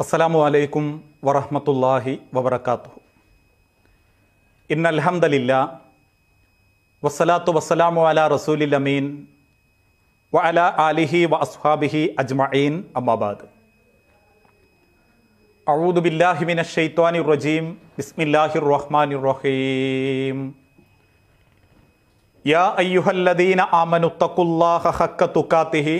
അസ്സലാമു അലൈക്കും വറഹ്മത്തുള്ളാഹി വബറകാതുഹു ഇന്നൽഹംദലില്ലാ വസ്സലാത്തു വസ്സലാമു അലാ റസൂലിൽ അമീൻ വ അലാ ആലിഹി വ അസ്ഹാബിഹി അജ്മഈൻ അമ്മാബാദ് അഊദു ബില്ലാഹി മിനശ് ശൈത്വാനിർ റജീം ബിസ്മില്ലാഹിർ റഹ്മാനിർ റഹീം യാ അയ്യുഹല്ലദീന ആമനു തഖുല്ലാഹ ഹഖ്ക തുഖാതിഹി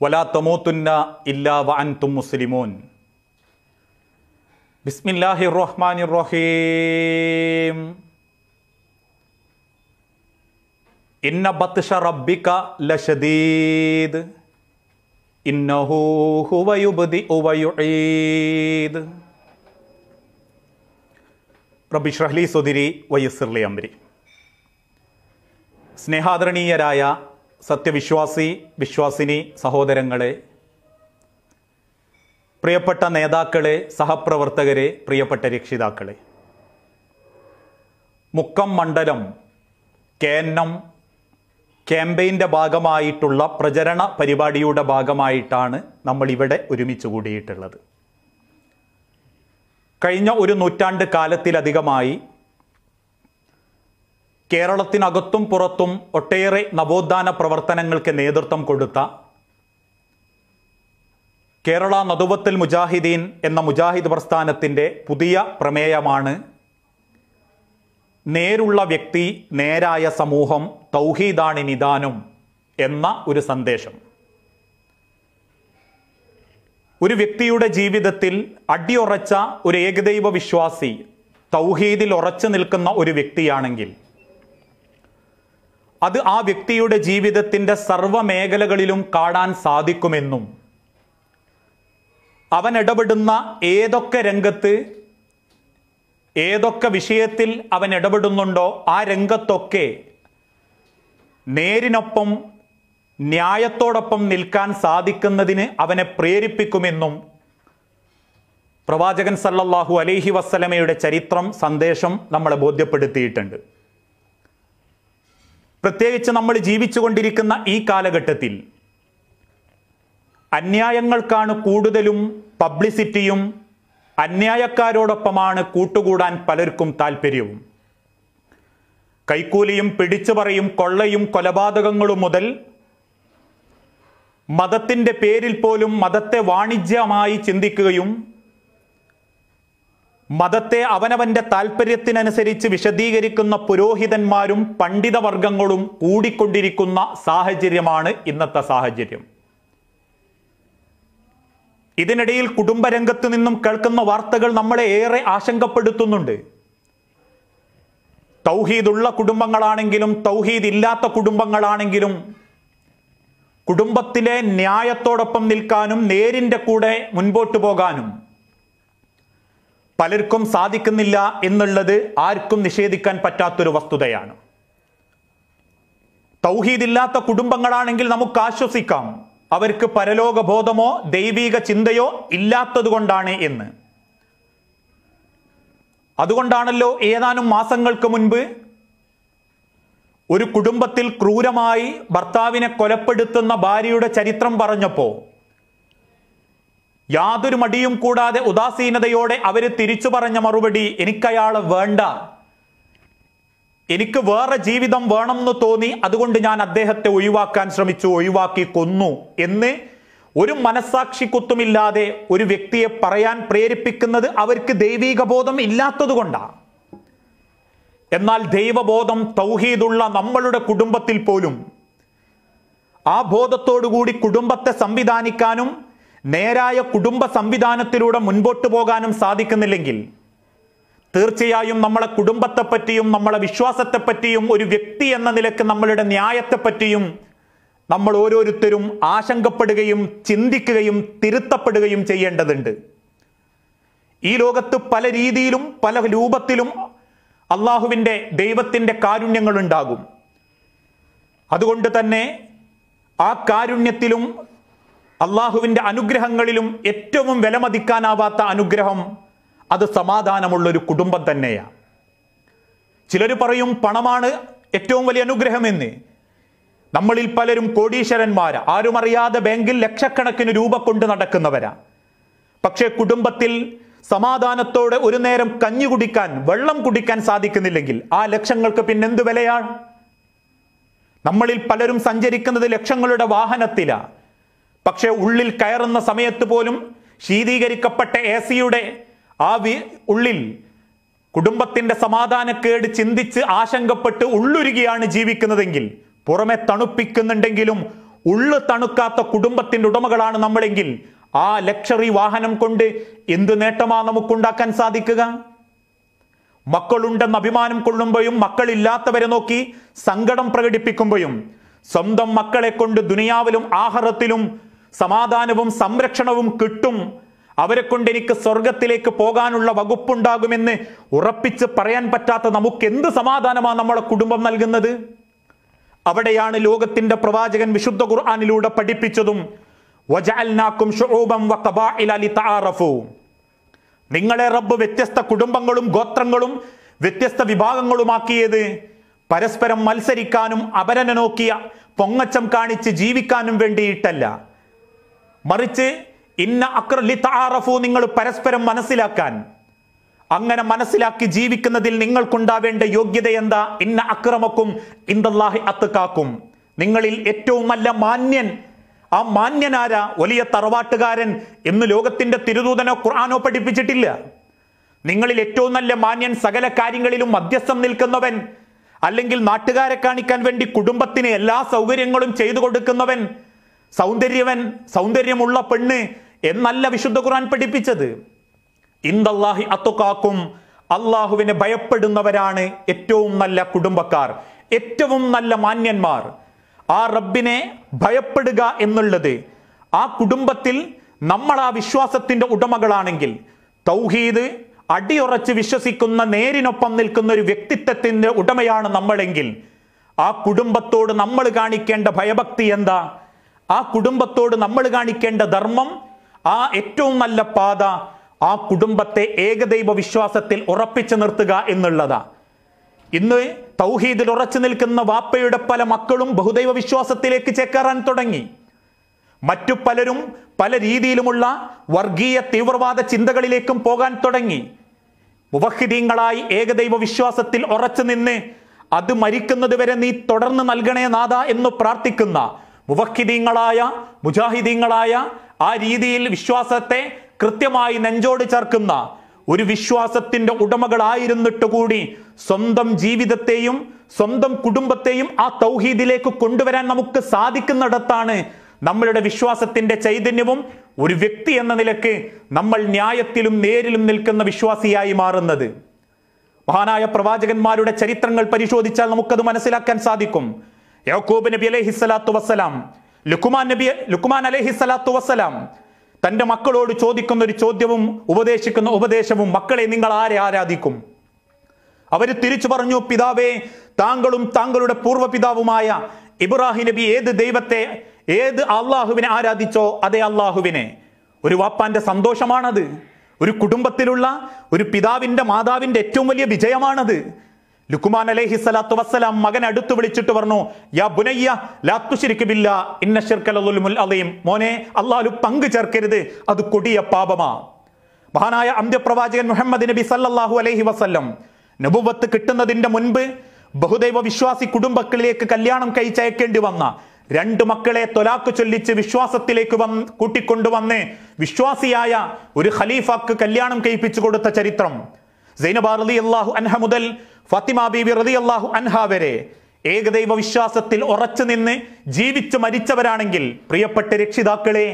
വലാ തമോത്തുന്ന ഇല്ലാ വഅൻതും അൻതും മുസ്ലിമൂൻ ബിസ്മില്ലാഹിർ റഹ്മാനിർ റഹീം ഇന്ന ബത്ഷ റബ്ബിക ലശദീദ് ഇന്നഹു സ്നേഹാദരണീയരായ സത്യവിശ്വാസി വിശ്വാസിനി സഹോദരങ്ങളെ പ്രിയപ്പെട്ട നേതാക്കളെ സഹപ്രവർത്തകരെ പ്രിയപ്പെട്ട രക്ഷിതാക്കളെ. മുക്കം മണ്ഡലം കേന്നം ക്യാമ്പയിന്റെ ഭാഗമായിട്ടുള്ള പ്രചരണ പരിപാടിയുടെ ഭാഗമായിട്ടാണ് നമ്മളിവിടെ ഒരുമിച്ച് കൂടിയിട്ടുള്ളത്. കഴിഞ്ഞ ഒരു നൂറ്റാണ്ട് കാലത്തിലധികമായി കേരളത്തിനകത്തും പുറത്തും ഒട്ടേറെ നവോത്ഥാന പ്രവർത്തനങ്ങൾക്ക് നേതൃത്വം കൊടുത്ത കേരള നദുവത്തിൽ മുജാഹിദീൻ എന്ന മുജാഹിദ് പ്രസ്ഥാനത്തിന്റെ പുതിയ പ്രമേയമാണ് നേരുള്ള വ്യക്തി നേരായ സമൂഹം തൗഹീദാണി നിദാനം എന്ന ഒരു സന്ദേശം. ഒരു വ്യക്തിയുടെ ജീവിതത്തിൽ അടിയുറച്ച ഒരു ഏകദൈവ വിശ്വാസി തൗഹീദിൽ ഉറച്ചു നിൽക്കുന്ന ഒരു വ്യക്തിയാണെങ്കിൽ അത് ആ വ്യക്തിയുടെ ജീവിതത്തിന്റെ സർവ മേഖലകളിലും കാണാൻ സാധിക്കുമെന്നും. അവൻ ഇടപെടുന്ന ഏതൊക്കെ രംഗത്ത് ഏതൊക്കെ വിഷയത്തിൽ അവൻ ഇടപെടുന്നുണ്ടോ ആ രംഗത്തൊക്കെ നേരിനൊപ്പം ന്യായത്തോടൊപ്പം നിൽക്കാൻ സാധിക്കുന്നതിന് അവനെ പ്രേരിപ്പിക്കുമെന്നും പ്രവാചകൻ സല്ലല്ലാഹു അലൈഹി വസ്സലമയുടെ ചരിത്രം സന്ദേശം നമ്മളെ ബോധ്യപ്പെടുത്തിയിട്ടുണ്ട്. പ്രത്യേകിച്ച് നമ്മൾ ജീവിച്ചുകൊണ്ടിരിക്കുന്ന ഈ കാലഘട്ടത്തിൽ അന്യായങ്ങൾക്കാണ് കൂടുതലും പബ്ലിസിറ്റിയും അന്യായക്കാരോടൊപ്പമാണ് കൂട്ടുകൂടാൻ പലർക്കും താല്പര്യവും കൈക്കൂലിയും പിടിച്ചുപറയും കൊള്ളയും കൊലപാതകങ്ങളും മുതൽ മതത്തിന്റെ പേരിൽ പോലും മതത്തെ വാണിജ്യമായി ചിന്തിക്കുകയും മതത്തെ അവനവന്റെ താല്പര്യത്തിനനുസരിച്ച് വിശദീകരിക്കുന്ന പുരോഹിതന്മാരും പണ്ഡിതവർഗങ്ങളും കൂടിക്കൊണ്ടിരിക്കുന്ന സാഹചര്യമാണ് ഇന്നത്തെ സാഹചര്യം. ഇതിനിടയിൽ കുടുംബരംഗത്ത് നിന്നും കേൾക്കുന്ന വാർത്തകൾ നമ്മളെ ഏറെ ആശങ്കപ്പെടുത്തുന്നുണ്ട്. തൗഹീദുള്ള കുടുംബങ്ങളാണെങ്കിലും തൗഹീദ് ഇല്ലാത്ത കുടുംബങ്ങളാണെങ്കിലും കുടുംബത്തിലെ ന്യായത്തോടൊപ്പം നിൽക്കാനും നേരിന്റെ കൂടെ മുൻപോട്ട് പോകാനും പലർക്കും സാധിക്കുന്നില്ല എന്നുള്ളത് ആർക്കും നിഷേധിക്കാൻ പറ്റാത്തൊരു വസ്തുതയാണ്. തൗഹീദില്ലാത്ത കുടുംബങ്ങളാണെങ്കിൽ നമുക്ക് ആശ്വസിക്കാം. അവർക്ക് പരലോകബോധമോ ദൈവീക ചിന്തയോ ഇല്ലാത്തതുകൊണ്ടാണ് എന്ന്. അതുകൊണ്ടാണല്ലോ ഏതാനും മാസങ്ങൾക്ക് മുൻപ് ഒരു കുടുംബത്തിൽ ക്രൂരമായി ഭർത്താവിനെ കൊലപ്പെടുത്തുന്ന ഭാര്യയുടെ ചരിത്രം പറഞ്ഞപ്പോ യാതൊരു മടിയും കൂടാതെ ഉദാസീനതയോടെ അവർ തിരിച്ചു പറഞ്ഞ മറുപടി എനിക്കയാളെ വേണ്ട. എനിക്ക് വേറെ ജീവിതം വേണമെന്ന് തോന്നി അതുകൊണ്ട് ഞാൻ അദ്ദേഹത്തെ ഒഴിവാക്കാൻ ശ്രമിച്ചു ഒഴിവാക്കി കൊന്നു എന്ന് ഒരു മനസാക്ഷി കുത്തുമില്ലാതെ ഒരു വ്യക്തിയെ പറയാൻ പ്രേരിപ്പിക്കുന്നത് അവർക്ക് ദൈവീക ബോധം ഇല്ലാത്തതുകൊണ്ടാണ് എന്നാൽ ദൈവബോധം തൗഹീദുള്ള നമ്മളുടെ കുടുംബത്തിൽ പോലും ആ ബോധത്തോടുകൂടി കുടുംബത്തെ സംവിധാനിക്കാനും നേരായ കുടുംബ സംവിധാനത്തിലൂടെ മുൻപോട്ട് പോകാനും സാധിക്കുന്നില്ലെങ്കിൽ തീർച്ചയായും നമ്മളെ കുടുംബത്തെപ്പറ്റിയും നമ്മളെ വിശ്വാസത്തെപ്പറ്റിയും ഒരു വ്യക്തി എന്ന നിലയ്ക്ക് നമ്മളുടെ ന്യായത്തെപ്പറ്റിയും നമ്മൾ ഓരോരുത്തരും ആശങ്കപ്പെടുകയും ചിന്തിക്കുകയും തിരുത്തപ്പെടുകയും ചെയ്യേണ്ടതുണ്ട്. ഈ ലോകത്ത് പല രീതിയിലും പല രൂപത്തിലും അള്ളാഹുവിന്റെ ദൈവത്തിന്റെ കാരുണ്യങ്ങളുണ്ടാകും അതുകൊണ്ട് തന്നെ ആ കാരുണ്യത്തിലും അള്ളാഹുവിന്റെ അനുഗ്രഹങ്ങളിലും ഏറ്റവും വിലമതിക്കാനാവാത്ത അനുഗ്രഹം അത് സമാധാനമുള്ളൊരു കുടുംബം തന്നെയാണ് ചിലർ പറയും പണമാണ് ഏറ്റവും വലിയ അനുഗ്രഹമെന്ന്. നമ്മളിൽ പലരും കോടീശ്വരന്മാർ ആരും അറിയാതെ ബാങ്കിൽ ലക്ഷക്കണക്കിന് രൂപ കൊണ്ട് നടക്കുന്നവരാ. പക്ഷേ കുടുംബത്തിൽ സമാധാനത്തോടെ ഒരു നേരം കഞ്ഞി കുടിക്കാൻ വെള്ളം കുടിക്കാൻ സാധിക്കുന്നില്ലെങ്കിൽ ആ ലക്ഷങ്ങൾക്ക് പിന്നെന്ത് വിലയാണ്? നമ്മളിൽ പലരും സഞ്ചരിക്കുന്നത് ലക്ഷങ്ങളുടെ വാഹനത്തിലാ. പക്ഷേ ഉള്ളിൽ കയറുന്ന സമയത്ത് പോലും ശീതീകരിക്കപ്പെട്ട എ സിയുടെ ആ വി ഉള്ളിൽ കുടുംബത്തിന്റെ സമാധാനക്കേട് ചിന്തിച്ച് ആശങ്കപ്പെട്ട് ഉള്ളുരുകിയാണ് ജീവിക്കുന്നതെങ്കിൽ പുറമെ തണുപ്പിക്കുന്നുണ്ടെങ്കിലും ഉള്ളു തണുക്കാത്ത കുടുംബത്തിന്റെ ഉടമകളാണ് നമ്മളെങ്കിൽ ആ ലക്ഷറി വാഹനം കൊണ്ട് എന്ത് നേട്ടമാ നമുക്കുണ്ടാക്കാൻ സാധിക്കുക? മക്കളുണ്ടെന്ന് അഭിമാനം കൊള്ളുമ്പോഴും മക്കളില്ലാത്തവരെ നോക്കി സങ്കടം പ്രകടിപ്പിക്കുമ്പോഴും സ്വന്തം മക്കളെ കൊണ്ട് ദുനിയാവിലും ആഹാരത്തിലും സമാധാനവും സംരക്ഷണവും കിട്ടും. അവരെ കൊണ്ട് എനിക്ക് സ്വർഗത്തിലേക്ക് പോകാനുള്ള വകുപ്പുണ്ടാകുമെന്ന് ഉറപ്പിച്ച് പറയാൻ പറ്റാത്ത നമുക്ക് എന്ത് സമാധാനമാണ് നമ്മളെ കുടുംബം നൽകുന്നത്? അവിടെയാണ് ലോകത്തിന്റെ പ്രവാചകൻ വിശുദ്ധ ഖുർആാനിലൂടെ പഠിപ്പിച്ചതും നിങ്ങളെ റബ്ബ് വ്യത്യസ്ത കുടുംബങ്ങളും ഗോത്രങ്ങളും വ്യത്യസ്ത വിഭാഗങ്ങളുമാക്കിയത് പരസ്പരം മത്സരിക്കാനും അപരനെ നോക്കിയ പൊങ്ങച്ചം കാണിച്ച് ജീവിക്കാനും വേണ്ടിയിട്ടല്ല. മറിച്ച് ഇന്ന അക്ര താറഫു നിങ്ങൾ പരസ്പരം മനസ്സിലാക്കാൻ. അങ്ങനെ മനസ്സിലാക്കി ജീവിക്കുന്നതിൽ നിങ്ങൾക്കുണ്ടാവേണ്ട യോഗ്യത എന്താ? ഇന്ന അക്രമക്കും ഇന്ദല്ലാഹി അത്തുക്കാക്കും നിങ്ങളിൽ ഏറ്റവും നല്ല മാന്യൻ ആ മാന്യനാര? വലിയ തറവാട്ടുകാരൻ എന്ന് ലോകത്തിന്റെ തിരുദൂതനോ ഖുർആാനോ പഠിപ്പിച്ചിട്ടില്ല. നിങ്ങളിൽ ഏറ്റവും നല്ല മാന്യൻ സകല കാര്യങ്ങളിലും മധ്യസ്ഥം നിൽക്കുന്നവൻ അല്ലെങ്കിൽ നാട്ടുകാരെ കാണിക്കാൻ വേണ്ടി കുടുംബത്തിന് എല്ലാ സൗകര്യങ്ങളും ചെയ്തു കൊടുക്കുന്നവൻ സൗന്ദര്യവൻ സൗന്ദര്യമുള്ള പെണ്ണ് എന്നല്ല വിശുദ്ധ ഖുർആൻ പഠിപ്പിച്ചത്. ഇന്ദല്ലാഹി അത്തുക്കാക്കും അള്ളാഹുവിനെ ഭയപ്പെടുന്നവരാണ് ഏറ്റവും നല്ല കുടുംബക്കാർ ഏറ്റവും നല്ല മാന്യന്മാർ. ആ റബ്ബിനെ ഭയപ്പെടുക എന്നുള്ളത് ആ കുടുംബത്തിൽ നമ്മൾ ആ വിശ്വാസത്തിന്റെ ഉടമകളാണെങ്കിൽ തൗഹീദ് അടിയുറച്ച് വിശ്വസിക്കുന്ന നേരിനൊപ്പം നിൽക്കുന്ന ഒരു വ്യക്തിത്വത്തിന്റെ ഉടമയാണ് നമ്മളെങ്കിൽ ആ കുടുംബത്തോട് നമ്മൾ കാണിക്കേണ്ട ഭയഭക്തി എന്താ? ആ കുടുംബത്തോട് നമ്മൾ കാണിക്കേണ്ട ധർമ്മം ആ ഏറ്റവും നല്ല പാത ആ കുടുംബത്തെ ഏകദൈവ വിശ്വാസത്തിൽ ഉറപ്പിച്ചു നിർത്തുക എന്നുള്ളതാ. ഇന്ന് തൗഹീദിൽ ഉറച്ചു നിൽക്കുന്ന വാപ്പയുടെ പല മക്കളും ബഹുദൈവ വിശ്വാസത്തിലേക്ക് ചേക്കേറാൻ തുടങ്ങി. മറ്റു പലരും പല രീതിയിലുമുള്ള വർഗീയ തീവ്രവാദ ചിന്തകളിലേക്കും പോകാൻ തുടങ്ങി. ഉപഹിതീങ്ങളായി ഏകദൈവ വിശ്വാസത്തിൽ ഉറച്ചു നിന്ന് അത് മരിക്കുന്നതുവരെ നീ തുടർന്ന് നൽകണേ നാഥ എന്ന് പ്രാർത്ഥിക്കുന്ന മുവഹിദീങ്ങളായ മുജാഹിദീങ്ങളായ ആ രീതിയിൽ വിശ്വാസത്തെ കൃത്യമായി നെഞ്ചോട് ചേർക്കുന്ന ഒരു വിശ്വാസത്തിന്റെ ഉടമകളായിരുന്നിട്ട് കൂടി സ്വന്തം ജീവിതത്തെയും സ്വന്തം കുടുംബത്തെയും ആ തൗഹീദിലേക്ക് കൊണ്ടുവരാൻ നമുക്ക് സാധിക്കുന്നിടത്താണ് നമ്മളുടെ വിശ്വാസത്തിന്റെ ചൈതന്യവും ഒരു വ്യക്തി എന്ന നിലയ്ക്ക് നമ്മൾ ന്യായത്തിലും നേരിലും നിൽക്കുന്ന വിശ്വാസിയായി മാറുന്നത്. മഹാനായ പ്രവാചകന്മാരുടെ ചരിത്രങ്ങൾ പരിശോധിച്ചാൽ നമുക്കത് മനസ്സിലാക്കാൻ സാധിക്കും. യാക്കൂബ് നബി അലൈഹി സ്വലാത്തു വസ്സലാം ലുക്കുമാൻ നബി ലുക്കുമാൻ അലൈഹി സ്വലാത്തു വസ്സലാം തന്റെ മക്കളോട് ചോദിക്കുന്ന ഒരു ചോദ്യവും ഉപദേശിക്കുന്ന ഉപദേശവും മക്കളെ നിങ്ങൾ ആരെ ആരാധിക്കും? അവർ തിരിച്ചു പറഞ്ഞു പിതാവേ താങ്കളും താങ്കളുടെ പൂർവ പിതാവുമായ ഇബ്രാഹിം നബി ഏത് ദൈവത്തെ ഏത് അള്ളാഹുവിനെ ആരാധിച്ചോ അതേ അള്ളാഹുവിനെ. ഒരു വാപ്പാന്റെ സന്തോഷമാണത് ഒരു കുടുംബത്തിലുള്ള ഒരു പിതാവിന്റെ മാതാവിന്റെ ഏറ്റവും വലിയ വിജയമാണത്. ലുക്കുമാൻ അലൈഹി സ്വലാത്തു വസ്സലാം മകൻ അടുത്ത് വിളിച്ചിട്ട് പറഞ്ഞു യാ ബുനയ്യ ലാത്തുശിരിക്കുമില്ല ഇന്ന അലീം മോനെ അള്ളാലു പങ്കു ചേർക്കരുത് അത് കൊടിയ പാപമാ. മഹാനായ അന്ത്യപ്രവാചകൻ മുഹമ്മദ് നബി സല്ലാഹു അലൈഹി വസ്ല്ലം നബുവത്ത് കിട്ടുന്നതിന്റെ മുൻപ് ബഹുദൈവ വിശ്വാസി കുടുംബങ്ങളിലേക്ക് കല്യാണം കഴിച്ചയക്കേണ്ടി വന്ന രണ്ട് മക്കളെ തൊലാക്ക് ചൊല്ലിച്ച് വിശ്വാസത്തിലേക്ക് വന്ന് കൂട്ടിക്കൊണ്ടുവന്ന് വിശ്വാസിയായ ഒരു ഖലീഫക്ക് കല്യാണം കഴിപ്പിച്ചു കൊടുത്ത ചരിത്രം. സൈനബ അലി അള്ളാഹു അൻഹ മുതൽ ഫത്തിമ ബീബി റതി അള്ളാഹു അൻഹ വരെ ഏകദൈവ വിശ്വാസത്തിൽ ഉറച്ചു നിന്ന് ജീവിച്ചു മരിച്ചവരാണെങ്കിൽ പ്രിയപ്പെട്ട രക്ഷിതാക്കളെ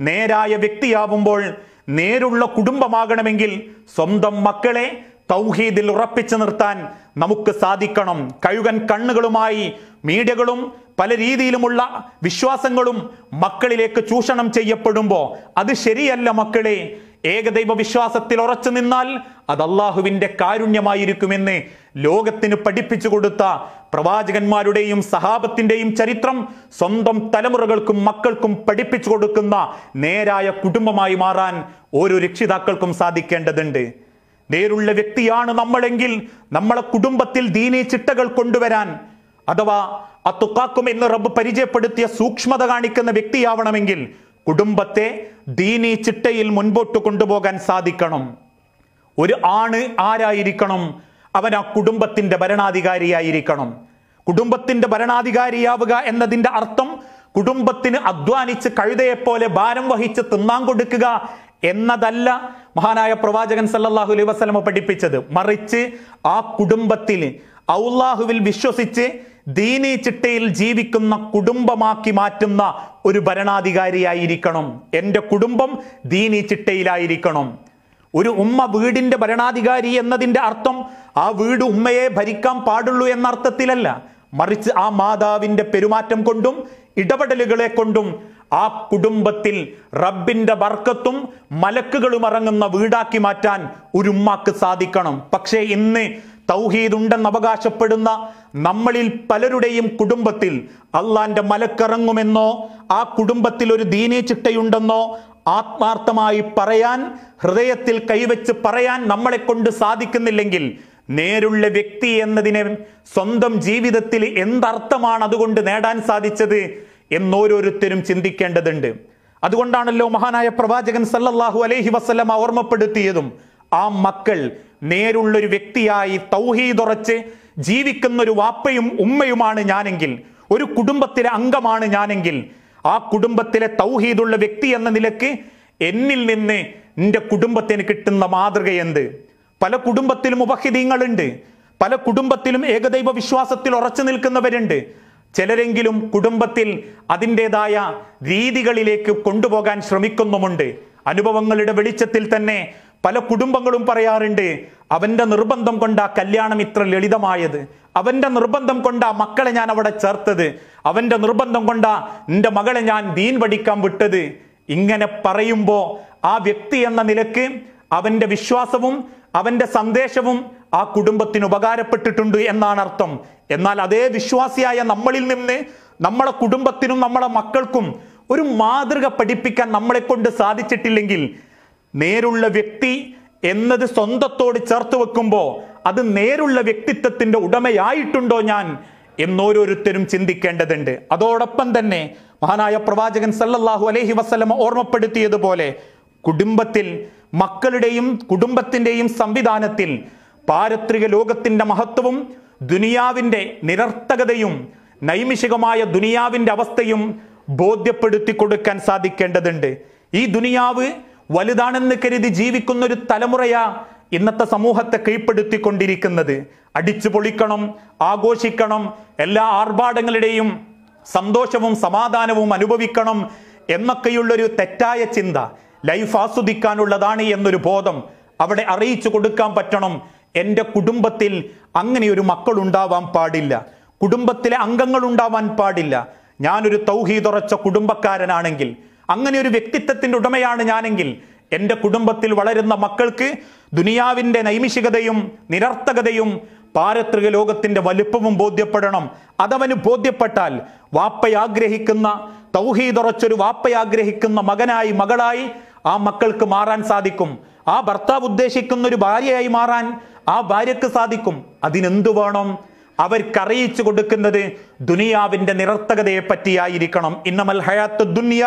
നേരായ വ്യക്തിയാവുമ്പോൾ നേരുള്ള കുടുംബമാകണമെങ്കിൽ സ്വന്തം മക്കളെ തൗഹീദിൽ ഉറപ്പിച്ചു നിർത്താൻ നമുക്ക് സാധിക്കണം. കഴുകൻ കണ്ണുകളുമായി മീഡിയകളും പല രീതിയിലുമുള്ള വിശ്വാസങ്ങളും മക്കളിലേക്ക് ചൂഷണം ചെയ്യപ്പെടുമ്പോൾ അത് ശരിയല്ല മക്കളെ. ഏകദൈവ വിശ്വാസത്തിൽ ഉറച്ചു നിന്നാൽ അത് അള്ളാഹുവിന്റെ കാരുണ്യമായിരിക്കുമെന്ന് ലോകത്തിന് പഠിപ്പിച്ചു കൊടുത്ത പ്രവാചകന്മാരുടെയും സഹാബത്തിന്റെയും ചരിത്രം സ്വന്തം തലമുറകൾക്കും മക്കൾക്കും പഠിപ്പിച്ചു കൊടുക്കുന്ന നേരായ കുടുംബമായി മാറാൻ ഓരോ രക്ഷിതാക്കൾക്കും സാധിക്കേണ്ടതുണ്ട്. നേരുള്ള വ്യക്തിയാണ് നമ്മളെങ്കിൽ നമ്മളെ കുടുംബത്തിൽ ദീനീ ചിട്ടകൾ കൊണ്ടുവരാൻ അഥവാ അത്തുക്കാക്കും എന്ന് റബ്ബ് പരിചയപ്പെടുത്തിയ സൂക്ഷ്മത കാണിക്കുന്ന വ്യക്തിയാവണമെങ്കിൽ കുടുംബത്തെ ദീനീ ചിട്ടയിൽ മുൻപോട്ട് കൊണ്ടുപോകാൻ സാധിക്കണം. ഒരു ആണ് ആരായിരിക്കണം? അവൻ ആ കുടുംബത്തിന്റെ ഭരണാധികാരിയായിരിക്കണം. കുടുംബത്തിന്റെ ഭരണാധികാരിയാവുക എന്നതിന്റെ അർത്ഥം കുടുംബത്തിന് അധ്വാനിച്ച് കഴുതയെപ്പോലെ ഭാരം വഹിച്ച് തിന്നാൻ കൊടുക്കുക എന്നതല്ല മഹാനായ പ്രവാചകൻ സല്ലാഹു അലൈഹി വസല്ലമ പഠിപ്പിച്ചത്. മറിച്ച് ആ കുടുംബത്തിൽ ഔല്ലാഹുവിൽ വിശ്വസിച്ച് ദീനീ ചിട്ടയിൽ ജീവിക്കുന്ന കുടുംബമാക്കി മാറ്റുന്ന ഒരു ഭരണാധികാരിയായിരിക്കണം. എന്റെ കുടുംബം ദീനി ചിട്ടയിലായിരിക്കണം. ഒരു ഉമ്മ വീടിന്റെ ഭരണാധികാരി എന്നതിന്റെ അർത്ഥം ആ വീട് ഉമ്മയെ ഭരിക്കാൻ പാടുള്ളൂ എന്ന അർത്ഥത്തിലല്ല മറിച്ച് ആ മാതാവിന്റെ പെരുമാറ്റം കൊണ്ടും ഇടപെടലുകളെ കൊണ്ടും ആ കുടുംബത്തിൽ റബ്ബിന്റെ ബർക്കത്തും മലക്കുകളും ഇറങ്ങുന്ന വീടാക്കി മാറ്റാൻ ഒരു ഉമ്മാക്ക് സാധിക്കണം. പക്ഷേ ഇന്ന് തൗഹീദ് ഉണ്ടെന്ന് അവകാശപ്പെടുന്ന നമ്മളിൽ പലരുടെയും കുടുംബത്തിൽ അള്ളാന്റെ മലക്കിറങ്ങുമെന്നോ ആ കുടുംബത്തിൽ ഒരു ദീനീ ചിട്ടയുണ്ടെന്നോ ആത്മാർത്ഥമായി പറയാൻ ഹൃദയത്തിൽ കൈവച്ച് പറയാൻ നമ്മളെ കൊണ്ട് സാധിക്കുന്നില്ലെങ്കിൽ നേരുള്ള വ്യക്തി എന്നതിനെ സ്വന്തം ജീവിതത്തിൽ എന്തർത്ഥമാണ് അതുകൊണ്ട് നേടാൻ സാധിച്ചത് എന്നോരോരുത്തരും ചിന്തിക്കേണ്ടതുണ്ട്. അതുകൊണ്ടാണല്ലോ മഹാനായ പ്രവാചകൻ സല്ലല്ലാഹു അലൈഹി വസല്ലമ ഓർമ്മപ്പെടുത്തിയതും ആ മക്കൾ നേരുള്ളൊരു വ്യക്തിയായി തൗഹീദുറച്ച് ജീവിക്കുന്ന ഒരു വാപ്പയും ഉമ്മയുമാണ് ഞാനെങ്കിൽ ഒരു കുടുംബത്തിലെ അംഗമാണ് ഞാനെങ്കിൽ ആ കുടുംബത്തിലെ തൗഹീദുള്ള വ്യക്തി എന്ന നിലയ്ക്ക് എന്നിൽ നിന്ന് എന്റെ കുടുംബത്തിന് കിട്ടുന്ന മാതൃക എന്ത്? പല കുടുംബത്തിലും ഉപഹിതീങ്ങളുണ്ട്. പല കുടുംബത്തിലും ഏകദൈവ വിശ്വാസത്തിൽ ഉറച്ചു നിൽക്കുന്നവരുണ്ട്. ചിലരെങ്കിലും കുടുംബത്തിൽ അതിന്റെതായ രീതികളിലേക്ക് കൊണ്ടുപോകാൻ ശ്രമിക്കുന്നുമുണ്ട്. അനുഭവങ്ങളുടെ വെളിച്ചത്തിൽ തന്നെ പല കുടുംബങ്ങളും പറയാറുണ്ട് അവന്റെ നിർബന്ധം കൊണ്ടാ കല്യാണം ഇത്ര ലളിതമായത്. അവന്റെ നിർബന്ധം കൊണ്ടാ മക്കളെ ഞാൻ അവിടെ ചേർത്തത്. അവന്റെ നിർബന്ധം കൊണ്ടാ നിന്റെ മകളെ ഞാൻ ദീൻ പഠിക്കാൻ വിട്ടത്. ഇങ്ങനെ പറയുമ്പോൾ ആ വ്യക്തി എന്ന നിലയ്ക്ക് അവന്റെ വിശ്വാസവും അവന്റെ സന്ദേശവും ആ കുടുംബത്തിന് ഉപകാരപ്പെട്ടിട്ടുണ്ട് എന്നാണ് അർത്ഥം. എന്നാൽ അതേ വിശ്വാസിയായ നമ്മളിൽ നിന്ന് നമ്മളെ കുടുംബത്തിനും നമ്മളെ മക്കൾക്കും ഒരു മാതൃക പഠിപ്പിക്കാൻ നമ്മളെ കൊണ്ട് സാധിച്ചിട്ടില്ലെങ്കിൽ നേരുള്ള വ്യക്തി എന്നത് സ്വന്തത്തോട് ചേർത്ത് വെക്കുമ്പോൾ അത് നേരുള്ള വ്യക്തിത്വത്തിന്റെ ഉടമയായിട്ടുണ്ടോ ഞാൻ എന്നോരോരുത്തരും ചിന്തിക്കേണ്ടതുണ്ട്. അതോടൊപ്പം തന്നെ മഹാനായ പ്രവാചകൻ സല്ലല്ലാഹു അലൈഹി വസ്ലമ ഓർമ്മപ്പെടുത്തിയതുപോലെ കുടുംബത്തിൽ മക്കളുടെയും കുടുംബത്തിന്റെയും സംവിധാനത്തിൽ പാരത്രിക ലോകത്തിന്റെ മഹത്വവും ദുനിയാവിന്റെ നിരർത്ഥകതയും നൈമിഷികമായ ദുനിയാവിന്റെ അവസ്ഥയും ബോധ്യപ്പെടുത്തി കൊടുക്കാൻ സാധിക്കേണ്ടതുണ്ട്. ഈ ദുനിയാവ് വലുതാണെന്ന് കരുതി ജീവിക്കുന്ന ഒരു തലമുറയാ ഇന്നത്തെ സമൂഹത്തെ കീഴ്പ്പെടുത്തിക്കൊണ്ടിരിക്കുന്നത്. അടിച്ചു പൊളിക്കണം ആഘോഷിക്കണം എല്ലാ ആർഭാടങ്ങളുടെയും സന്തോഷവും സമാധാനവും അനുഭവിക്കണം എന്നൊക്കെയുള്ളൊരു തെറ്റായ ചിന്ത. ലൈഫ് ആസ്വദിക്കാനുള്ളതാണ് എന്നൊരു ബോധം അവിടെ അറിയിച്ചു കൊടുക്കാൻ പറ്റണം. എന്റെ കുടുംബത്തിൽ അങ്ങനെയൊരു ഉണ്ടാവാൻ പാടില്ല. കുടുംബത്തിലെ അംഗങ്ങൾ ഉണ്ടാവാൻ പാടില്ല. ഞാനൊരു തൗഹീദുറച്ച കുടുംബക്കാരനാണെങ്കിൽ അങ്ങനെ ഒരു വ്യക്തിത്വത്തിന്റെ ഉടമയാണ് ഞാനെങ്കിൽ എന്റെ കുടുംബത്തിൽ വളരുന്ന മക്കൾക്ക് ദുനിയാവിന്റെ നൈമിഷികതയും നിരർത്ഥകതയും പാരത്രിക ലോകത്തിന്റെ വലുപ്പവും ബോധ്യപ്പെടണം. അതവന് ബോധ്യപ്പെട്ടാൽ വാപ്പയാഗ്രഹിക്കുന്ന തൗഹീദുറച്ചൊരു വാപ്പയാഗ്രഹിക്കുന്ന മകനായി മകളായി ആ മക്കൾക്ക് മാറാൻ സാധിക്കും. ആ ഭർത്താവ് ഉദ്ദേശിക്കുന്ന ഒരു ഭാര്യയായി മാറാൻ ആ ഭാര്യക്ക് സാധിക്കും. അതിനെന്തു വേണം? അവർക്കറിയിച്ചു കൊടുക്കുന്നത് ദുനിയാവിന്റെ നിരർത്ഥകതയെ പറ്റിയായിരിക്കണം. ഇന്നമൽ ഹയാത്ത് ദുനിയ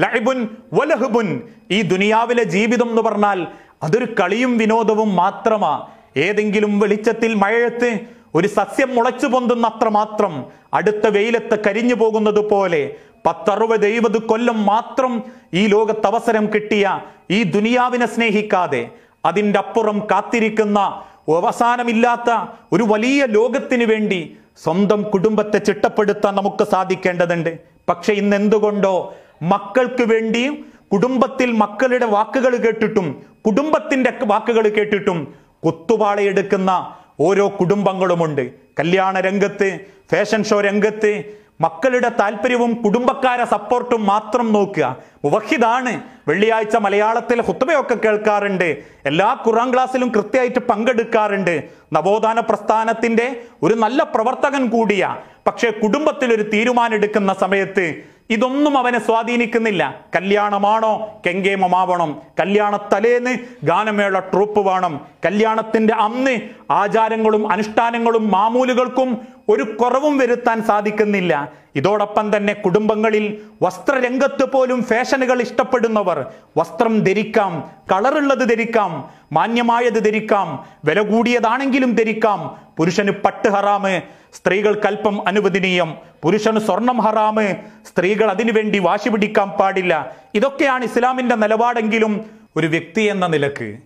ലഹബുൻ വലഹബുൻ. ഈ ദുനിയാവിലെ ജീവിതം എന്ന് പറഞ്ഞാൽ അതൊരു കളിയും വിനോദവും മാത്രമാ. ഏതെങ്കിലും വെളിച്ചത്തിൽ മഴയത്ത് ഒരു സസ്യം മുളച്ചു പൊന്തുന്ന അത്രമാത്രം അടുത്ത വെയിലത്ത് കരിഞ്ഞു പോകുന്നത് പോലെ പത്തറുപത് എഴുപത് കൊല്ലം മാത്രം ഈ ലോകത്ത് അവസരം കിട്ടിയ ഈ ദുനിയാവിനെ സ്നേഹിക്കാതെ അതിന്റെ അപ്പുറം കാത്തിരിക്കുന്ന അവസാനമില്ലാത്ത ഒരു വലിയ ലോകത്തിന് വേണ്ടി സ്വന്തം കുടുംബത്തെ ചിട്ടപ്പെടുത്താൻ നമുക്ക് സാധിക്കേണ്ടതുണ്ട്. പക്ഷെ ഇന്ന് എന്തുകൊണ്ടോ മക്കൾക്ക് വേണ്ടിയും കുടുംബത്തിൽ മക്കളുടെ വാക്കുകൾ കേട്ടിട്ടും കുടുംബത്തിന്റെ വാക്കുകൾ കേട്ടിട്ടും കുത്തുപാളയെടുക്കുന്ന ഓരോ കുടുംബങ്ങളുമുണ്ട്. കല്യാണ രംഗത്ത് ഫാഷൻ ഷോ രംഗത്ത് മക്കളുടെ താല്പര്യവും കുടുംബക്കാരെ സപ്പോർട്ടും മാത്രം നോക്കുക. മുവഹിദാണ്. വെള്ളിയാഴ്ച മലയാളത്തിൽ ഹുത്തുബയൊക്കെ കേൾക്കാറുണ്ട്. എല്ലാ ഖുറാൻ ക്ലാസ്സിലും കൃത്യമായിട്ട് പങ്കെടുക്കാറുണ്ട്. നവോത്ഥാന പ്രസ്ഥാനത്തിന്റെ ഒരു നല്ല പ്രവർത്തകൻ കൂടിയ. പക്ഷേ കുടുംബത്തിൽ ഒരു തീരുമാനം എടുക്കുന്ന സമയത്ത് ഇതൊന്നും അവനെ സ്വാധീനിക്കുന്നില്ല. കല്യാണമാണോ? കെങ്കേമമാവണം. കല്യാണ തലേന്ന് ഗാനമേള ട്രൂപ്പ് വേണം. കല്യാണത്തിന്റെ അന്ന് ആചാരങ്ങളും അനുഷ്ഠാനങ്ങളും മാമൂലുകൾക്കും ഒരു കുറവും വരുത്താൻ സാധിക്കുന്നില്ല. ഇതോടൊപ്പം തന്നെ കുടുംബങ്ങളിൽ വസ്ത്രരംഗത്ത് പോലും ഫാഷനുകൾ ഇഷ്ടപ്പെടുന്നവർ വസ്ത്രം ധരിക്കാം കളറുള്ളത് ധരിക്കാം മാന്യമായത് ധരിക്കാം വില കൂടിയതാണെങ്കിലും ധരിക്കാം. പുരുഷന് പട്ട് ഹറാമ് സ്ത്രീകൾ അല്പം അനുവദനീയം. പുരുഷന് സ്വർണം ഹറാമ് സ്ത്രീകൾ അതിനുവേണ്ടി വാശി പിടിക്കാൻ പാടില്ല. ഇതൊക്കെയാണ് ഇസ്ലാമിന്റെ നിലപാടെങ്കിലും ഒരു വ്യക്തി എന്ന നിലയ്ക്ക്.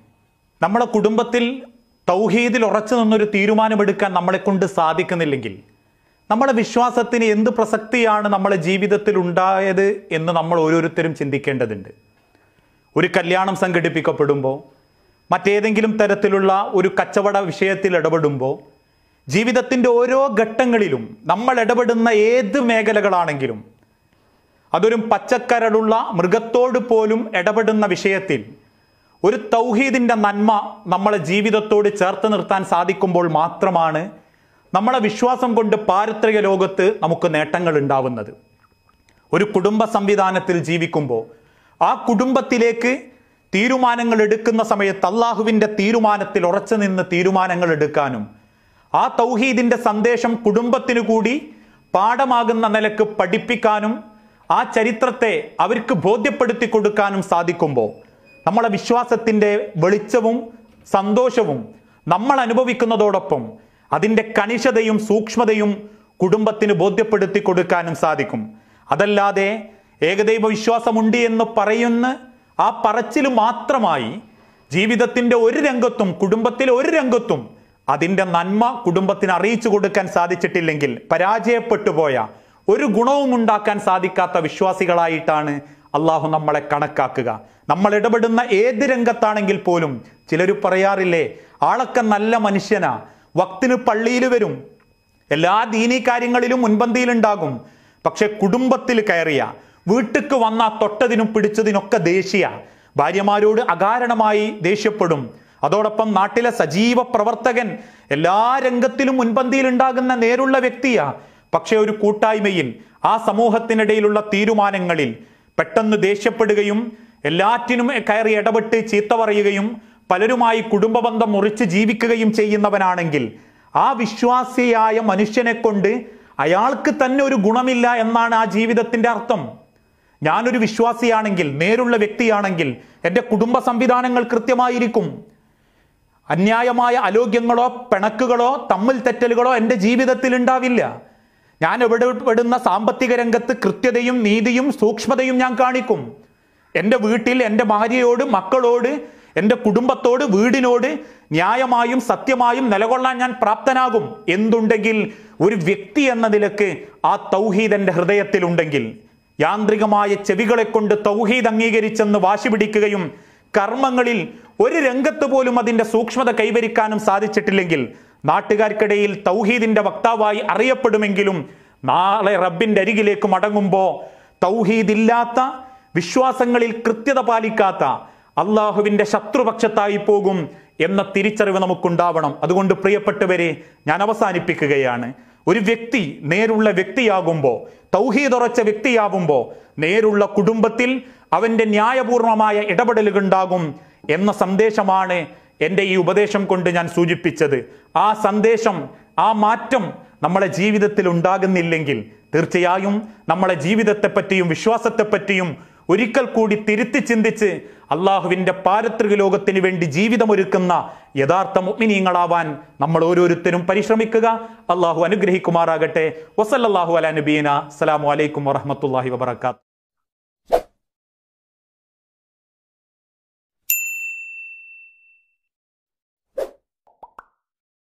നമ്മുടെ കുടുംബത്തിൽ തൗഹീദിൽ ഉറച്ചു നിന്നൊരു തീരുമാനമെടുക്കാൻ നമ്മളെ കൊണ്ട് സാധിക്കുന്നില്ലെങ്കിൽ നമ്മുടെ വിശ്വാസത്തിന് എന്ത് പ്രസക്തിയാണ് നമ്മളെ ജീവിതത്തിൽ ഉണ്ടായത് എന്ന് നമ്മൾ ഓരോരുത്തരും ചിന്തിക്കേണ്ടതുണ്ട്. ഒരു കല്യാണം സംഘടിപ്പിക്കപ്പെടുമ്പോൾ മറ്റേതെങ്കിലും തരത്തിലുള്ള ഒരു കച്ചവട വിഷയത്തിൽ ഇടപെടുമ്പോൾ ജീവിതത്തിന്റെ ഓരോ ഘട്ടങ്ങളിലും നമ്മൾ ഇടപെടുന്ന ഏത് മേഖലകളാണെങ്കിലും അതൊരു പച്ചക്കരടുള്ള മൃഗത്തോട് പോലും ഇടപെടുന്ന വിഷയത്തിൽ ഒരു തൗഹീദിന്റെ നന്മ നമ്മളെ ജീവിതത്തോട് ചേർത്ത് നിർത്താൻ സാധിക്കുമ്പോൾ മാത്രമാണ് നമ്മളെ വിശ്വാസം കൊണ്ട് പാരിത്രിക ലോകത്ത് നമുക്ക് നേട്ടങ്ങൾ ഉണ്ടാവുന്നത്. ഒരു കുടുംബ സംവിധാനത്തിൽ ജീവിക്കുമ്പോൾ ആ കുടുംബത്തിലേക്ക് തീരുമാനങ്ങൾ എടുക്കുന്ന സമയത്ത് അള്ളാഹുവിന്റെ തീരുമാനത്തിൽ ഉറച്ചു നിന്ന് തീരുമാനങ്ങൾ എടുക്കാനും ആ തൗഹീദിന്റെ സന്ദേശം കുടുംബത്തിനു കൂടി പാഠമാകുന്ന നിലയ്ക്ക് പഠിപ്പിക്കാനും ആ ചരിത്രത്തെ അവർക്ക് ബോധ്യപ്പെടുത്തി കൊടുക്കാനും സാധിക്കുമ്പോൾ നമ്മളെ വിശ്വാസത്തിന്റെ വെളിച്ചവും സന്തോഷവും നമ്മൾ അനുഭവിക്കുന്നതോടൊപ്പം അതിന്റെ കണിശതയും സൂക്ഷ്മതയും കുടുംബത്തിന് ബോധ്യപ്പെടുത്തി കൊടുക്കാനും സാധിക്കും. അതല്ലാതെ ഏകദൈവ വിശ്വാസമുണ്ട് എന്ന് പറയുന്ന ആ പറച്ചിൽ മാത്രമായി ജീവിതത്തിന്റെ ഒരു രംഗത്തും കുടുംബത്തിലെ ഒരു രംഗത്തും അതിന്റെ നന്മ കുടുംബത്തിന് അറിയിച്ചു കൊടുക്കാൻ സാധിച്ചിട്ടില്ലെങ്കിൽ പരാജയപ്പെട്ടു പോയ ഒരു ഗുണവും ഉണ്ടാക്കാൻ സാധിക്കാത്ത വിശ്വാസികളായിട്ടാണ് അള്ളാഹു നമ്മളെ കണക്കാക്കുക. നമ്മൾ ഇടപെടുന്ന ഏത് രംഗത്താണെങ്കിൽ പോലും ചിലർ പറയാറില്ലേ ആളൊക്കെ നല്ല മനുഷ്യനാ വക്തിന് പള്ളിയിൽ വരും. എല്ലാ ദീനീ കാര്യങ്ങളിലും മുൻപന്തിയിലുണ്ടാകും. പക്ഷെ കുടുംബത്തിൽ കയറിയ വീട്ടിക്ക് വന്ന തൊട്ടതിനും പിടിച്ചതിനൊക്കെ ദേഷ്യ. ഭാര്യമാരോട് അകാരണമായി ദേഷ്യപ്പെടും. അതോടൊപ്പം നാട്ടിലെ സജീവ പ്രവർത്തകൻ എല്ലാ രംഗത്തിലും മുൻപന്തിയിലുണ്ടാകുന്ന നേരുള്ള വ്യക്തിയാ. പക്ഷേ ഒരു കൂട്ടായ്മയിൽ ആ സമൂഹത്തിനിടയിലുള്ള തീരുമാനങ്ങളിൽ പെട്ടെന്ന് ദേഷ്യപ്പെടുകയും എല്ലാറ്റിനും കയറി ഇടപെട്ട് ചീത്ത പറയുകയും പലരുമായി കുടുംബബന്ധം മുറിച്ച് ജീവിക്കുകയും ചെയ്യുന്നവനാണെങ്കിൽ ആ വിശ്വാസിയായ മനുഷ്യനെ കൊണ്ട് അയാൾക്ക് തന്നെ ഒരു ഗുണമില്ല എന്നാണ് ആ ജീവിതത്തിന്റെ അർത്ഥം. ഞാനൊരു വിശ്വാസിയാണെങ്കിൽ നേരുള്ള വ്യക്തിയാണെങ്കിൽ എന്റെ കുടുംബ സംവിധാനങ്ങൾ കൃത്യമായിരിക്കും. അന്യായമായ അലോഗ്യങ്ങളോ പിണക്കുകളോ തമ്മിൽ തെറ്റലുകളോ എന്റെ ജീവിതത്തിൽ ഉണ്ടാവില്ല. ഞാൻ എവിടെപ്പെടുന്ന സാമ്പത്തിക രംഗത്ത് കൃത്യതയും നീതിയും സൂക്ഷ്മതയും ഞാൻ കാണിക്കും. എന്റെ വീട്ടിൽ എന്റെ ഭാര്യയോട് മക്കളോട് എന്റെ കുടുംബത്തോട് വീടിനോട് ന്യായമായും സത്യമായും നിലകൊള്ളാൻ ഞാൻ പ്രാപ്തനാകും. എന്തുണ്ടെങ്കിൽ ഒരു വ്യക്തി എന്ന നിലയ്ക്ക് ആ തൗഹീദ് എന്റെ ഹൃദയത്തിലുണ്ടെങ്കിൽ യാന്ത്രികമായ ചെവികളെ കൊണ്ട് തൗഹീദ് അംഗീകരിച്ചെന്ന് വാശി പിടിക്കുകയും കർമ്മങ്ങളിൽ ഒരു രംഗത്ത് പോലും അതിന്റെ സൂക്ഷ്മത കൈവരിക്കാനും സാധിച്ചിട്ടില്ലെങ്കിൽ നാട്ടുകാർക്കിടയിൽ തൗഹീദിന്റെ വക്താവായി അറിയപ്പെടുമെങ്കിലും നാളെ റബ്ബിന്റെ അരികിലേക്ക് മടങ്ങുമ്പോൾ തൗഹീദില്ലാത്ത വിശ്വാസങ്ങളിൽ കൃത്യത പാലിക്കാത്ത അള്ളാഹുവിന്റെ ശത്രുപക്ഷത്തായി പോകും എന്ന തിരിച്ചറിവ് നമുക്കുണ്ടാവണം. അതുകൊണ്ട് പ്രിയപ്പെട്ടവരെ ഞാൻ അവസാനിപ്പിക്കുകയാണ്. ഒരു വ്യക്തി നേരുള്ള വ്യക്തിയാകുമ്പോൾ തൗഹീദ് ഉറച്ച വ്യക്തിയാകുമ്പോൾ നേരുള്ള കുടുംബത്തിൽ അവന്റെ ന്യായപൂർണമായ ഇടപെടലുകൾ ഉണ്ടാകും എന്ന സന്ദേശമാണ് എന്റെ ഈ ഉപദേശം കൊണ്ട് ഞാൻ സൂചിപ്പിച്ചത്. ആ സന്ദേശം ആ മാറ്റം നമ്മളെ ജീവിതത്തിൽ ഉണ്ടാകുന്നില്ലെങ്കിൽ തീർച്ചയായും നമ്മളെ ജീവിതത്തെപ്പറ്റിയും വിശ്വാസത്തെപ്പറ്റിയും ഒരിക്കൽ കൂടി തിരുത്തി ചിന്തിച്ച് അള്ളാഹുവിന്റെ പാരത്രിക ലോകത്തിന് വേണ്ടി ജീവിതമൊരുക്കുന്ന യഥാർത്ഥ മുഗ്മിനീങ്ങളാവാൻ നമ്മൾ ഓരോരുത്തരും പരിശ്രമിക്കുക. അള്ളാഹു അനുഗ്രഹിക്കുമാറാകട്ടെ. വസല്ലാഹു അല നബീന. അസ്സലാമലൈക്കും വറഹമത്തല്ലാഹി വബർക്കാത്തു